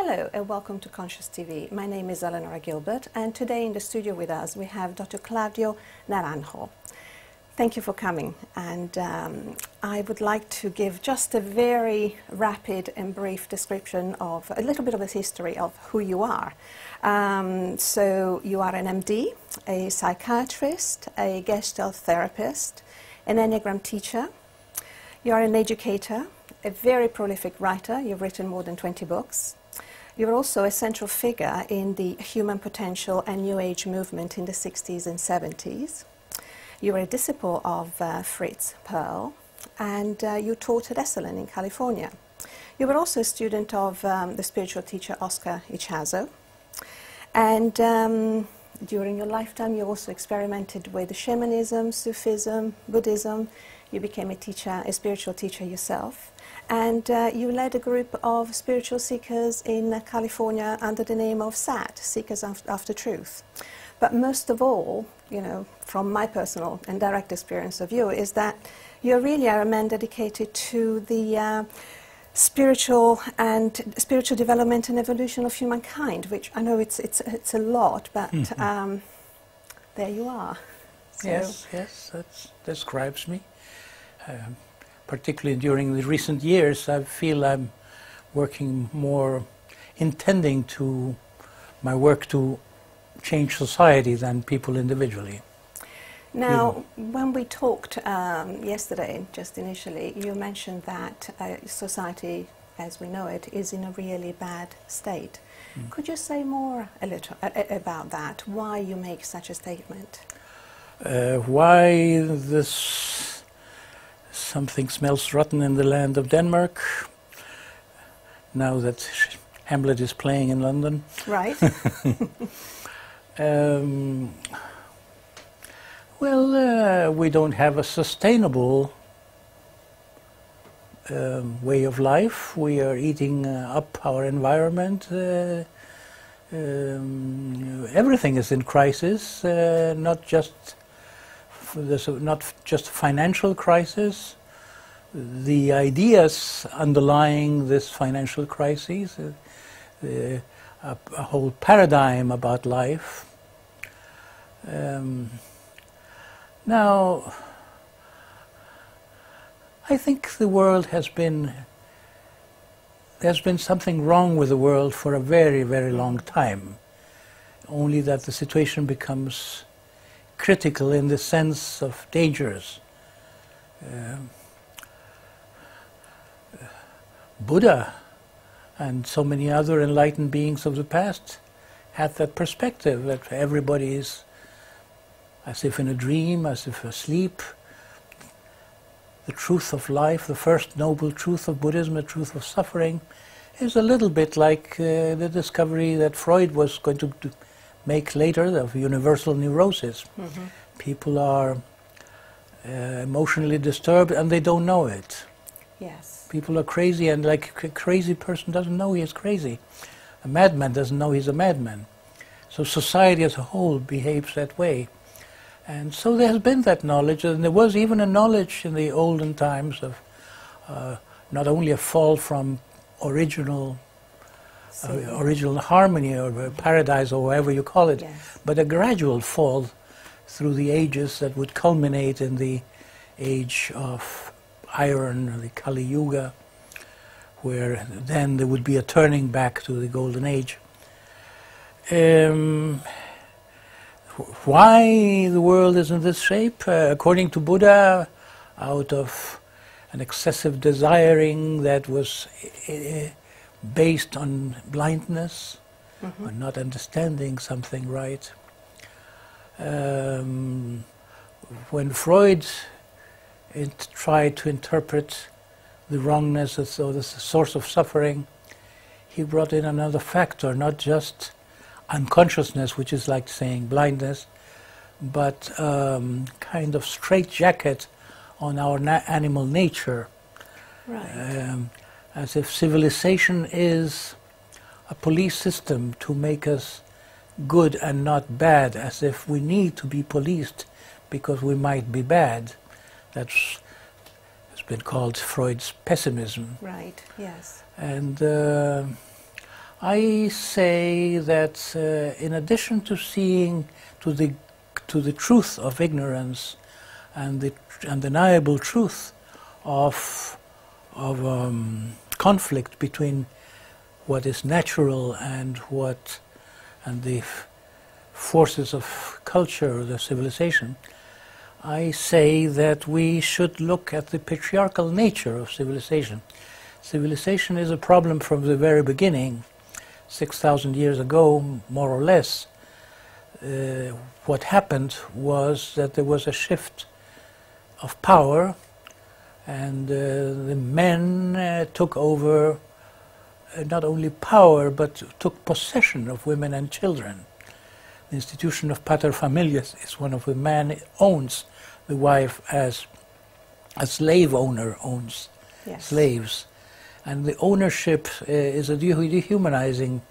Hello and welcome to Conscious TV. My name is Eleonora Gilbert and today in the studio with us we have Dr. Claudio Naranjo. Thank you for coming and um, I would like to give just a very rapid and brief description of a little bit of the history of who you are. Um, so you are an MD, a psychiatrist, a Gestalt therapist, an Enneagram teacher, you are an educator, a very prolific writer, you've written more than 20 books, you're also a central figure in the human potential and New Age movement in the 60s and 70s. You were a disciple of uh, Fritz Perls and uh, you taught at Esalen in California. You were also a student of um, the spiritual teacher Oscar Ichazo. And um, during your lifetime, you also experimented with shamanism, Sufism, Buddhism. You became a teacher, a spiritual teacher yourself and uh, you led a group of spiritual seekers in uh, California under the name of SAT, Seekers After Truth. But most of all, you know, from my personal and direct experience of you, is that you really are a man dedicated to the uh, spiritual and spiritual development and evolution of humankind, which I know it's it's it's a lot, but mm -hmm. um, there you are. So yes, yes, that describes me. Um, particularly during the recent years, I feel I'm working more intending to my work to change society than people individually. Now, when we talked um, yesterday, just initially, you mentioned that uh, society, as we know it, is in a really bad state. Mm. Could you say more a little uh, about that? Why you make such a statement? Uh, why this something smells rotten in the land of Denmark. Now that Hamlet is playing in London. Right. um, well, uh, we don't have a sustainable um, way of life. We are eating uh, up our environment. Uh, um, everything is in crisis, uh, not just there's not just a financial crisis. The ideas underlying this financial crisis, uh, a, a, whole paradigm about life. Um, now, I think the world has been, there's been something wrong with the world for a very, very long time. Only that the situation becomes critical in the sense of dangerous. Um, Buddha and so many other enlightened beings of the past had that perspective that everybody is as if in a dream, as if asleep. The truth of life, the first noble truth of Buddhism, the truth of suffering, is a little bit like uh, the discovery that Freud was going to do make later of universal neurosis. Mm -hmm. People are uh, emotionally disturbed and they don't know it. Yes. People are crazy and like a crazy person doesn't know he is crazy. A madman doesn't know he's a madman. So society as a whole behaves that way. And so there has been that knowledge, and there was even a knowledge in the olden times of uh, not only a fall from original uh, original harmony or paradise or whatever you call it, yes. but a gradual fall through the ages that would culminate in the age of iron, the Kali Yuga, where then there would be a turning back to the golden age. Um, why the world is in this shape? Uh, according to Buddha, out of an excessive desiring that was uh, based on blindness, mm -hmm. on not understanding something right. Um, when Freud tried to interpret the wrongness as though the source of suffering, he brought in another factor, not just unconsciousness, which is like saying blindness, but um, kind of straitjacket on our na animal nature. Right. Um, as if civilization is a police system to make us good and not bad, as if we need to be policed because we might be bad. That's has been called Freud's pessimism. Right. Yes. And uh, I say that uh, in addition to seeing to the to the truth of ignorance and the undeniable truth of of um, conflict between what is natural and what and the forces of culture, the civilization, I say that we should look at the patriarchal nature of civilization. Civilization is a problem from the very beginning, 6,000 years ago, more or less. Uh, what happened was that there was a shift of power, and uh, the men uh, took over uh, not only power but took possession of women and children. The institution of paterfamilias is one of the man owns the wife as a slave owner owns yes. slaves. And the ownership uh, is a dehumanizing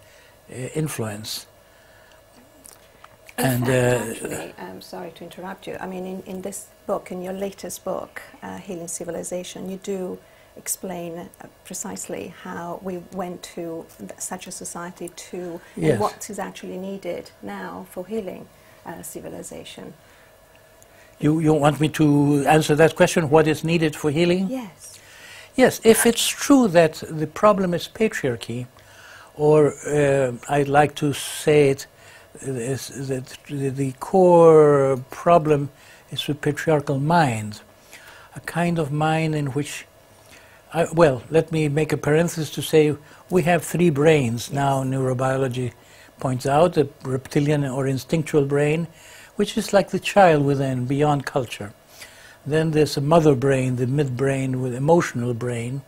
uh, influence. And uh, actually, I'm sorry to interrupt you. I mean, in, in this book, in your latest book, uh, Healing Civilization, you do explain uh, precisely how we went to such a society to yes. and what is actually needed now for healing uh, civilization. You, you want me to answer that question? What is needed for healing? Yes. Yes, if it's true that the problem is patriarchy, or uh, I'd like to say it, is that the core problem is the patriarchal mind, a kind of mind in which, I, well, let me make a parenthesis to say we have three brains now, neurobiology points out, the reptilian or instinctual brain, which is like the child within, beyond culture. Then there's a mother brain, the midbrain with emotional brain,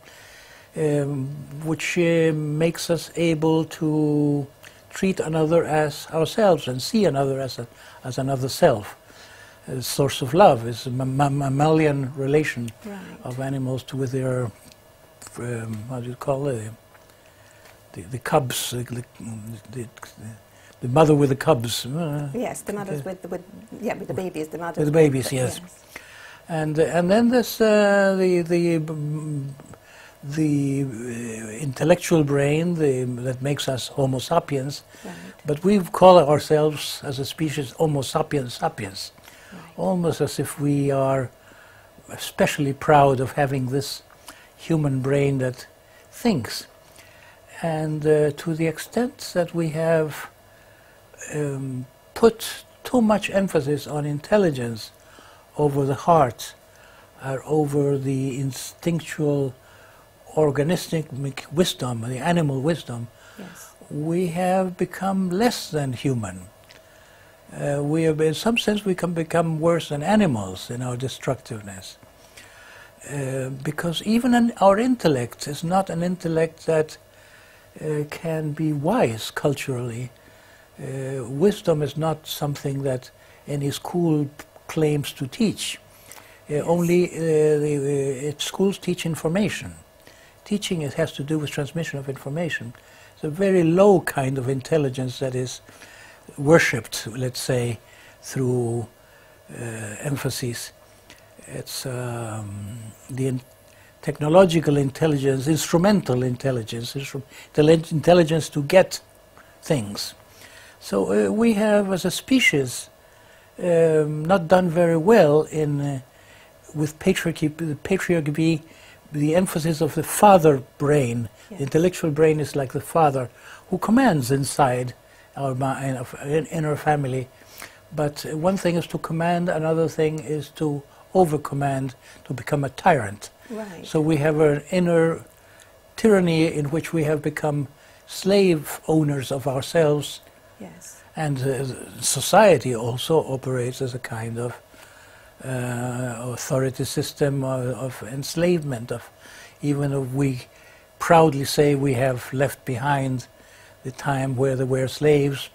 um, which uh, makes us able to treat another as ourselves and see another as, a, as another self. A source of love is a mammalian relation right. of animals to with their, um, how do you call it, the, the cubs, the, the, the mother with the cubs. Uh, yes, the mothers with, with, yeah, with the babies, the mothers. With the babies, yes. yes. And, uh, and then there's uh, the, the, the uh, intellectual brain the, that makes us Homo sapiens, right. but we call ourselves as a species Homo sapiens sapiens, right. almost as if we are especially proud of having this human brain that thinks. And uh, to the extent that we have um, put too much emphasis on intelligence over the heart or over the instinctual organismic wisdom, the animal wisdom, yes. we have become less than human. Uh, we have, in some sense, we can become worse than animals in our destructiveness. Uh, because even an, our intellect is not an intellect that uh, can be wise culturally uh, wisdom is not something that any school claims to teach. Uh, yes. Only uh, the, schools teach information. Teaching it has to do with transmission of information. It's a very low kind of intelligence that is worshipped, let's say, through uh, emphasis. It's um, the technological intelligence, instrumental intelligence, instru intelligence to get things. So uh, we have, as a species, um, not done very well in uh, with patriarchy. The patriarchy, the emphasis of the father brain. The intellectual brain is like the father who commands inside our inner family. But one thing is to command, another thing is to overcommand, to become a tyrant. Right. So we have an inner tyranny in which we have become slave owners of ourselves Yes. And uh, society also operates as a kind of authority system of, of, enslavement. Of even if we proudly say we have left behind the time where there were slaves,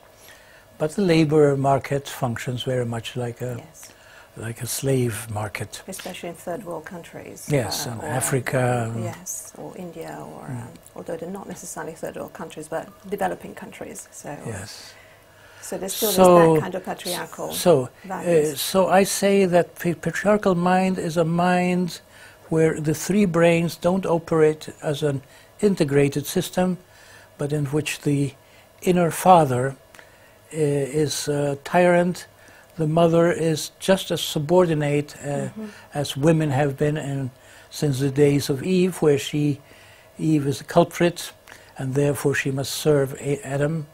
but the labor market functions very much like a yes. like a slave market, especially in third world countries. Yes, uh, and Africa. yes, or India, or mm. um, although they're not necessarily third world countries, but developing countries. So yes. So there's still so, that kind of patriarchal so, uh, so I say that the patriarchal mind is a mind where the three brains don't operate as an integrated system, but in which the inner father is a tyrant, the mother is just as subordinate uh, mm-hmm. as women have been in, since the days of Eve, where she, Eve is a culprit, and therefore she must serve Adam.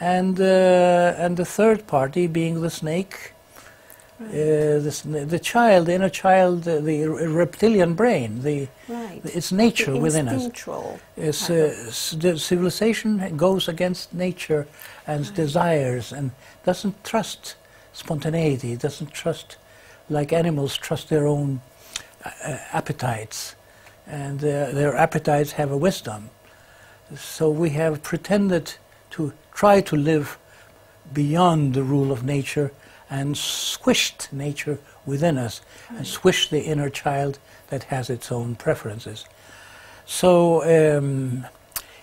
And, uh, and the third party being the snake, right. uh, this, the child, the inner child, uh, the reptilian brain, the, right. its nature the within us. It's, uh, civilization goes against nature and right. desires and doesn't trust spontaneity, doesn't trust, like animals, trust their own uh, appetites. And uh, their appetites have a wisdom. So we have pretended to try to live beyond the rule of nature and squished nature within us and squished the inner child that has its own preferences. So um,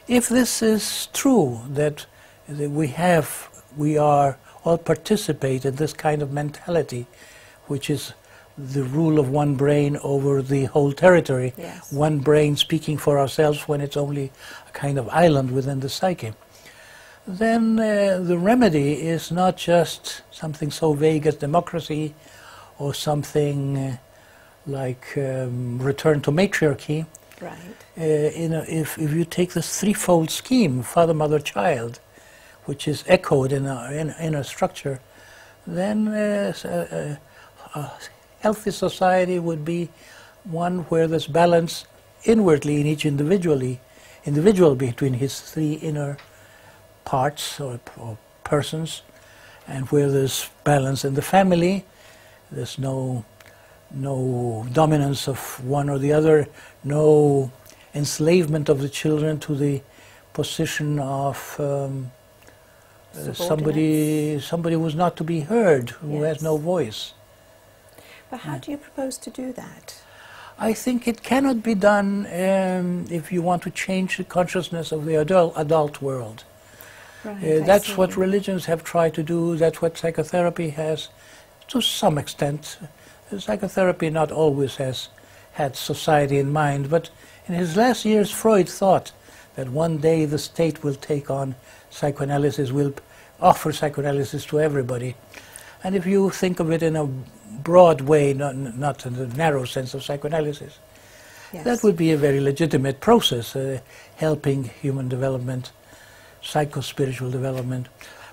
if this is true, that, that we have, we are all participate in this kind of mentality, which is the rule of one brain over the whole territory, yes. one brain speaking for ourselves when it's only a kind of island within the psyche, then uh, the remedy is not just something so vague as democracy or something uh, like um, return to matriarchy. Right. Uh, a, if, if you take this threefold scheme, father, mother, child, which is echoed in a, in, in a structure, then uh, a, a, healthy society would be one where there's balance inwardly in each individually, individual between his three inner parts or, or persons, and where there's balance in the family, there's no no dominance of one or the other, no enslavement of the children to the position of um, somebody somebody who's not to be heard, who yes. has no voice. But how do you propose to do that? I think it cannot be done um, if you want to change the consciousness of the adult, adult world. Right, uh, that's what religions have tried to do. That's what psychotherapy has, to some extent. Psychotherapy not always has had society in mind, but in his last years, Freud thought that one day the state will take on psychoanalysis, will offer psychoanalysis to everybody. And if you think of it in a broad way, not, not in the narrow sense of psychoanalysis, yes. that would be a very legitimate process, uh, helping human development, psycho-spiritual development.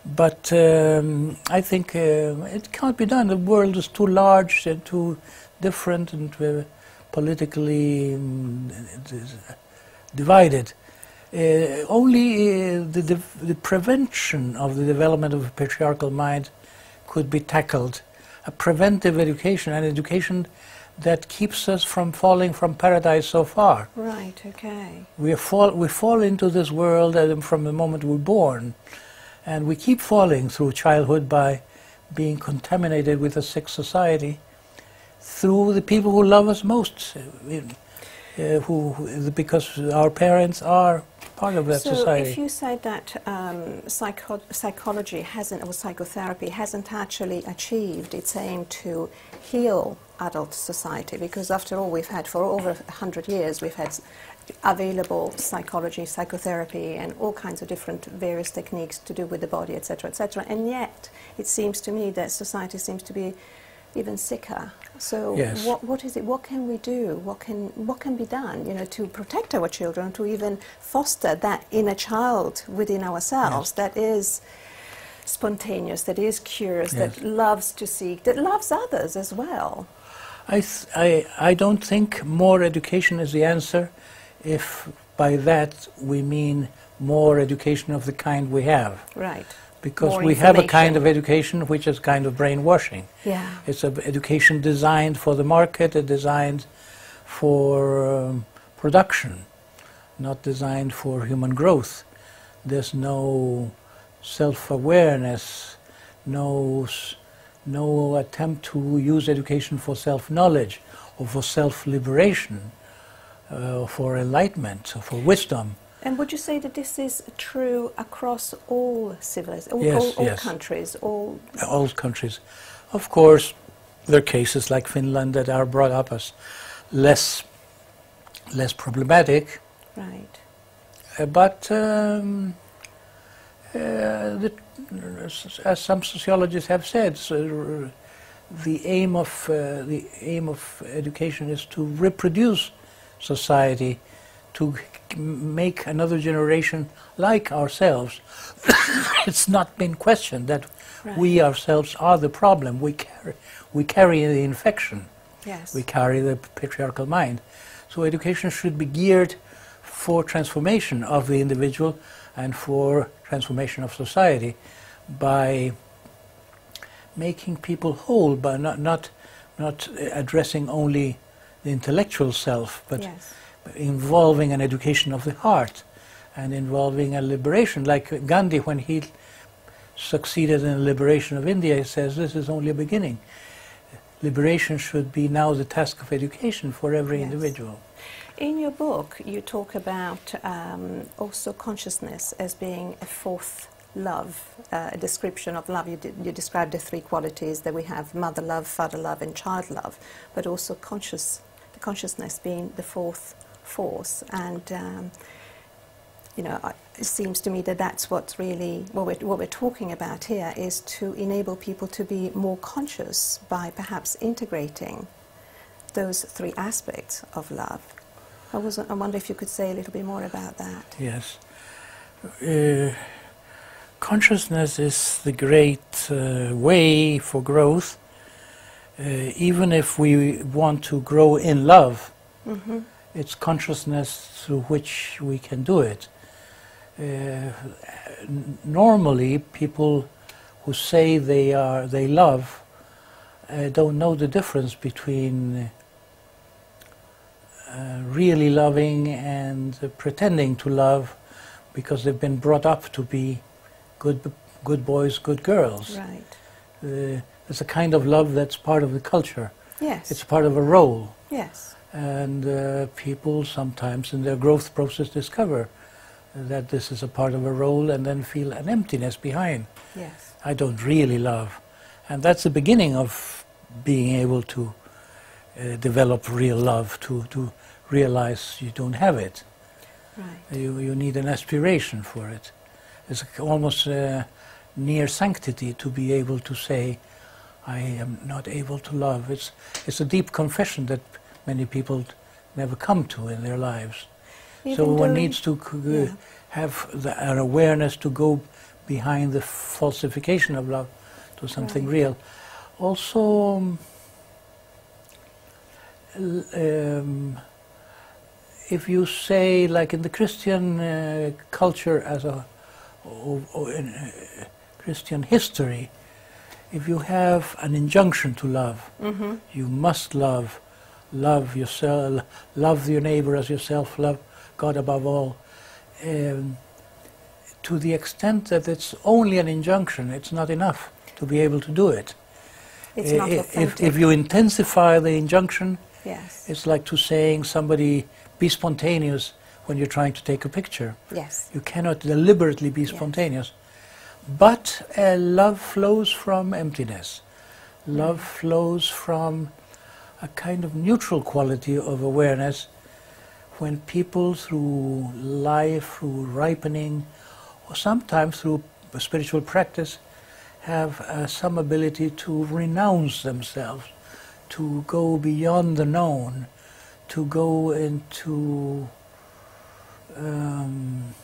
But um, I think uh, it can't be done. The world is too large and too different and uh, politically um, divided. Uh, only uh, the, the, the, prevention of the development of a patriarchal mind could be tackled. A preventive education, an education that keeps us from falling from paradise so far. Right, okay. We fall, we fall into this world from the moment we're born, and we keep falling through childhood by being contaminated with a sick society through the people who love us most, uh, uh who, because our parents are part of that so society. if you say that um, psycho psychology hasn't, or psychotherapy hasn't actually achieved its aim to heal adult society, because after all we've had, for over 100 years, we've had available psychology, psychotherapy, and all kinds of different various techniques to do with the body, etc., etc., and yet it seems to me that society seems to be even sicker. So yes. what, what is it? What can we do? What can, what can be done, you know, to protect our children, to even foster that inner child within ourselves yes. that is spontaneous, that is curious, yes. that loves to seek, that loves others as well? I, I, I don't think more education is the answer if by that we mean more education of the kind we have. Right because we have a kind of education which is kind of brainwashing. Yeah. It's an education designed for the market, it's designed for um, production, not designed for human growth. There's no self-awareness, no, no attempt to use education for self-knowledge or for self-liberation, uh, for enlightenment, or for wisdom. And would you say that this is true across all civilizations, all, yes, all, all yes. countries, all? All countries. Of course, there are cases like Finland that are brought up as less, less problematic. Right. Uh, but um, the, as some sociologists have said, so the aim of uh, the aim of education is to reproduce society, to make another generation like ourselves. it's not been questioned that right. we ourselves are the problem. We carry, we carry the infection. Yes. We carry the patriarchal mind. So education should be geared for transformation of the individual and for transformation of society by making people whole, by not, not, not addressing only the intellectual self, but yes. involving an education of the heart and involving a liberation. Like Gandhi, when he succeeded in the liberation of India, he says this is only a beginning. Liberation should be now the task of education for every yes. individual. In your book, you talk about um, also consciousness as being a fourth love, uh, a description of love. You, you describe the three qualities that we have mother love, father love, and child love, but also conscious, the consciousness being the fourth force. And um, you know, it seems to me that that's what's really what we're, what we're talking about here is to enable people to be more conscious by perhaps integrating those three aspects of love. I, was, I wonder if you could say a little bit more about that. Yes. Uh, consciousness is the great uh, way for growth. Uh, even if we want to grow in love, mm-hmm. it's consciousness through which we can do it. Uh, normally people who say they are they love uh, don't know the difference between uh, really loving and pretending to love because they've been brought up to be good good boys, good girls. Right. Uh, it's a kind of love that's part of the culture. Yes. It's part of a role. Yes. And uh, people sometimes in their growth process discover that this is a part of a role and then feel an emptiness behind. Yes. I don't really love. And that's the beginning of being able to uh, develop real love, to, to realize you don't have it. Right. You, you need an aspiration for it. It's almost uh, near sanctity to be able to say, I am not able to love. It's, it's a deep confession that many people never come to in their lives. Even so one needs to yeah. have the, an awareness to go behind the falsification of love to something right. real. Also, um, um, if you say, like in the Christian uh, culture as a, or, or in uh, Christian history, if you have an injunction to love, mm -hmm. you must love, love yourself, love your neighbor as yourself, love God above all, um, to the extent that it's only an injunction, it's not enough to be able to do it. It's not if, if you intensify the injunction, yes. it's like to saying somebody be spontaneous when you're trying to take a picture. Yes. You cannot deliberately be spontaneous. Yes. But uh, love flows from emptiness. Love mm. flows from a kind of neutral quality of awareness when people through life, through ripening, or sometimes through spiritual practice, have uh, some ability to renounce themselves, to go beyond the known, to go into um,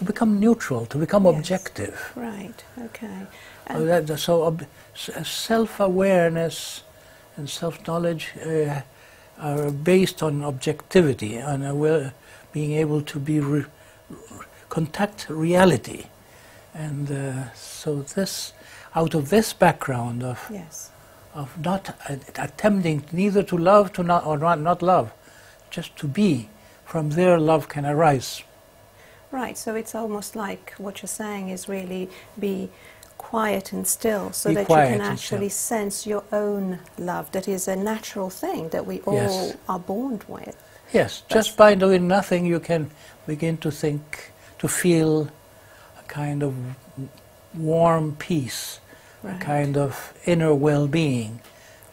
to become neutral, to become yes. objective. Right. Okay. So, that, so self-awareness and self-knowledge uh, are based on objectivity and uh, being able to be re contact reality. And uh, so this, out of this background of yes. Of not uh, attempting neither to love to not or not, not love, just to be, from there love can arise. Right. So it's almost like what you're saying is really be quiet and still so Be that you can actually sense your own love that is a natural thing that we all yes. are born with. Yes, That's just by doing nothing you can begin to think, to feel a kind of warm peace, right. a kind of inner well-being.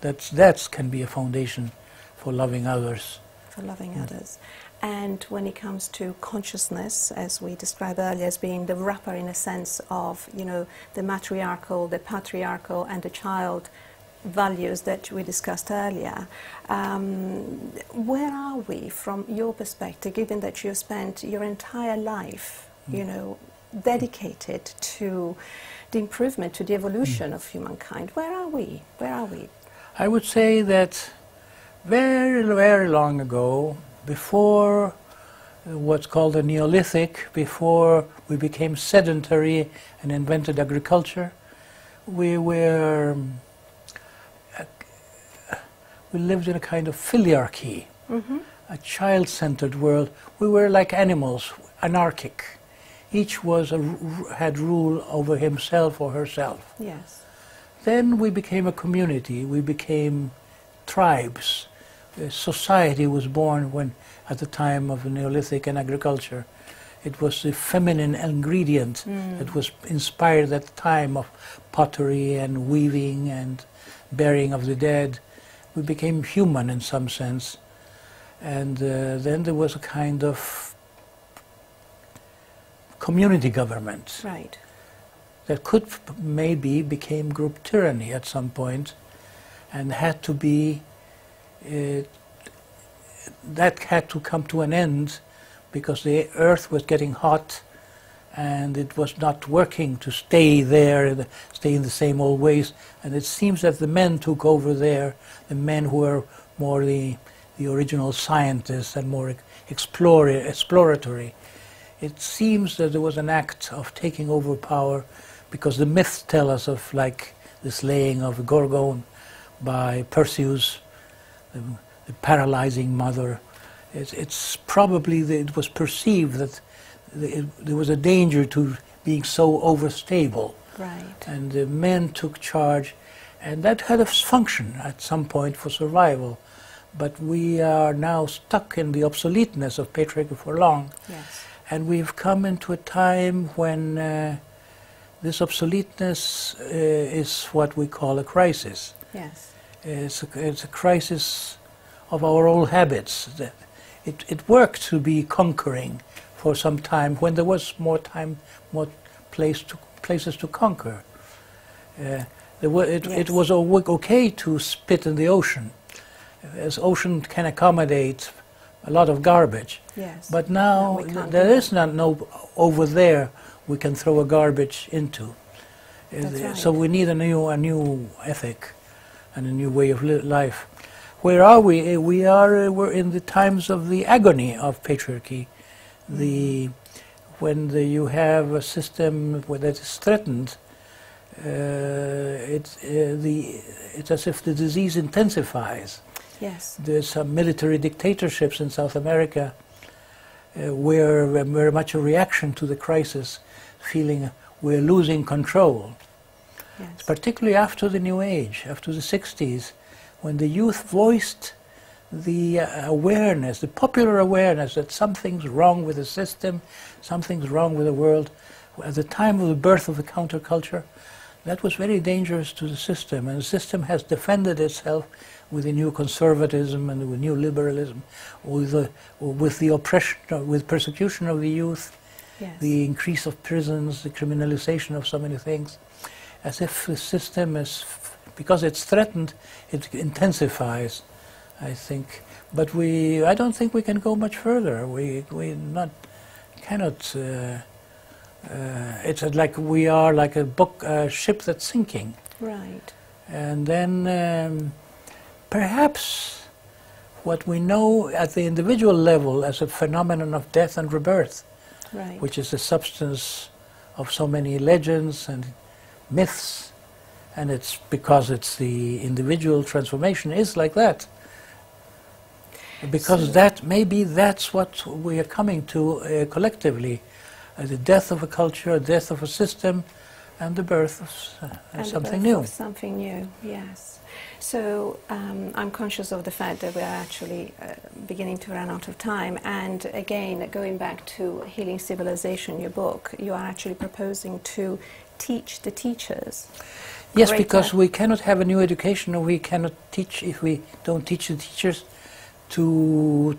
That's, that can be a foundation for loving others. For loving mm. others. and when it comes to consciousness, as we described earlier, as being the wrapper in a sense of, you know, the matriarchal, the patriarchal, and the child values that we discussed earlier. Um, where are we from your perspective, given that you spent your entire life, you know, dedicated to the improvement, to the evolution of humankind? Where are we? Where are we? I would say that very, very long ago, before what's called the Neolithic, before we became sedentary and invented agriculture, we were we lived in a kind of filiarchy, Mm-hmm. a child-centered world. We were like animals, anarchic. Each was a, had rule over himself or herself. Yes. Then we became a community. We became tribes. A society was born when, at the time of the Neolithic and agriculture, it was the feminine ingredient that was inspired at the time of pottery and weaving and burying of the dead. We became human in some sense. And uh, then there was a kind of community governments. Right. that could maybe became group tyranny at some point and had to be uh, that had to come to an end because the earth was getting hot and it was not working to stay there stay in the same old ways and it seems that the men took over there the men who were more the the original scientists and more exploratory it seems that there was an act of taking over power because the myths tell us of like the slaying of Gorgon by Perseus, the, the paralyzing mother. It's, it's probably that it was perceived that the, it, there was a danger to being so overstable, Right. and the men took charge, and that had a function at some point for survival. But we are now stuck in the obsoleteness of patriarchy for long. Yes. And we've come into a time when uh, this obsoleteness uh, is what we call a crisis. Yes. It's a, it's a crisis of our old habits. That It, it worked to be conquering for some time when there was more time, more place to, places to conquer. Uh, there were, it, it was okay to spit in the ocean, as ocean can accommodate a lot of garbage. Yes. But now can't there is not no over there we can throw a garbage into. That's right. So we need a new a new ethic and a new way of li- life. Where are we? Uh, We are uh, we're in the times of the agony of patriarchy. The when the, you have a system where that is threatened, uh, it's uh, the it's as if the disease intensifies. Yes. There's some military dictatorships in South America uh, where uh, very much a reaction to the crisis, feeling we're losing control. Yes. Particularly after the New Age, after the 60s, when the youth voiced the uh, awareness, the popular awareness that something's wrong with the system, something's wrong with the world. At the time of the birth of the counterculture, that was very dangerous to the system, and the system has defended itself with the new conservatism and with new liberalism, with the, with the oppression, with persecution of the youth, Yes. the increase of prisons, the criminalization of so many things, as if the system is, because it's threatened, it intensifies, I think. But we, I don't think we can go much further. We, we not, cannot. Uh, uh, it's like we are like a book, a ship that's sinking, Right. and then um, perhaps what we know at the individual level as a phenomenon of death and rebirth Right. which is the substance of so many legends and myths, and it's because it's the individual transformation is like that. Because So- that maybe that's what we are coming to uh, collectively, uh, the death of a culture, death of a system, and the birth of uh, something birth new. of Something new, yes. So um, I'm conscious of the fact that we are actually uh, beginning to run out of time. And again, going back to Healing Civilization, your book, you are actually proposing to teach the teachers. Yes, greater- because we cannot have a new education, or we cannot teach if we don't teach the teachers to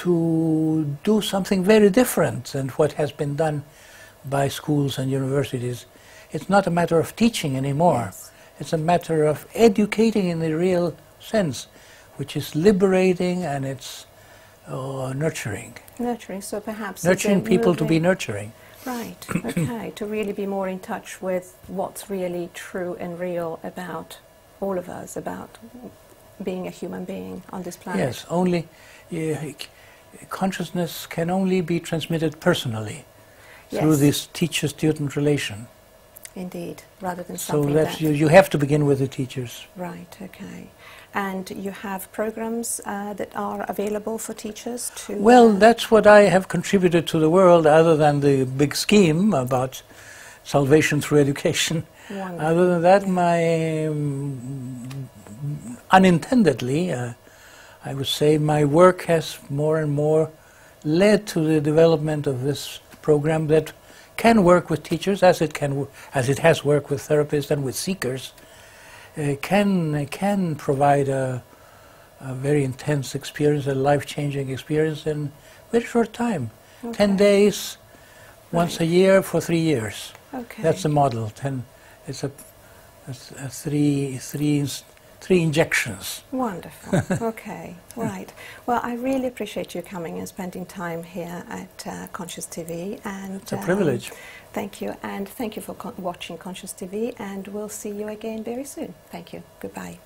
to do something very different than what has been done by schools and universities. It's not a matter of teaching anymore. Yes. It's a matter of educating in the real sense, which is liberating and it's uh, nurturing. Nurturing, so perhaps. Nurturing people to be nurturing. Right, okay, to really be more in touch with what's really true and real about all of us, about being a human being on this planet. Yes, only uh, consciousness can only be transmitted personally through this teacher-student relation. Indeed, rather than So something that's that. you, you have to begin with the teachers. Right, okay. And you have programs uh, that are available for teachers to. Well, that's what I have contributed to the world, other than the big scheme about salvation through education. wonderful. Other than that, my um, unintendedly, uh, I would say, my work has more and more led to the development of this program that can work with teachers, as it can, as it has worked with therapists and with seekers. Uh, can can provide a, a very intense experience, a life-changing experience in very short time. Ten Okay. days, once a year for three years. Okay. That's the model. Ten. It's a, it's a three three three injections. Wonderful. okay, right. Well, I really appreciate you coming and spending time here at uh, Conscious TV. And It's a um, privilege. Thank you, and thank you for con- watching Conscious TV. And we'll see you again very soon. Thank you. Goodbye.